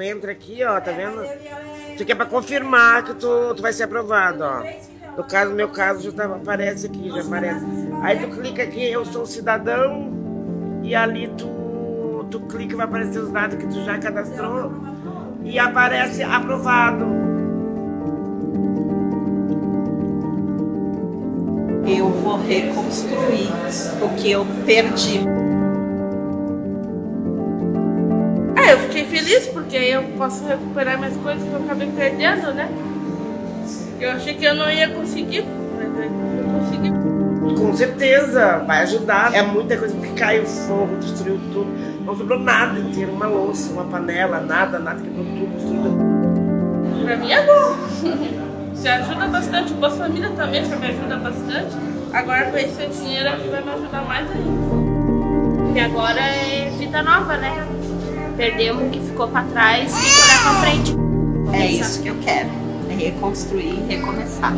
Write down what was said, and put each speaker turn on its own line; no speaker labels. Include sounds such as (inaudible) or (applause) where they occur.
Entra aqui, ó, tá vendo? Isso aqui é pra confirmar que tu, tu vai ser aprovado, ó. No caso, no meu caso, já tá, aparece aqui, já aparece. Aí tu clica aqui, eu sou cidadão, e ali tu, tu clica, vai aparecer os dados que tu já cadastrou, e aparece aprovado.
Eu vou reconstruir o que eu perdi.
Eu fiquei feliz porque aí eu posso recuperar minhas coisas que eu acabei perdendo, né? Eu achei que eu não ia conseguir, mas aí eu consegui.
Com certeza, vai ajudar. É muita coisa, porque caiu fogo, destruiu tudo. Não sobrou nada inteiro, uma louça, uma panela, nada, nada, quebrou tudo, destruiu.
Pra mim é bom. (laughs) Se ajuda bastante, o Bolsa Família também já me ajuda bastante. Agora com esse dinheiro aqui vai me ajudar mais ainda.
E agora é vida nova, né? Perdemos o que ficou pra trás e olhar pra frente.
É isso que eu quero. É reconstruir, recomeçar.